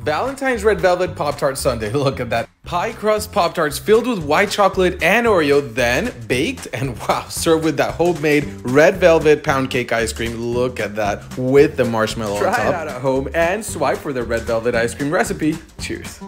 Valentine's Red Velvet Pop Tart Sundae. Look at that. Pie crust Pop Tarts filled with white chocolate and Oreo, then baked and wow, served with that homemade red velvet pound cake ice cream. Look at that with the marshmallow Try on top. it out at home and swipe for the red velvet ice cream recipe. Cheers.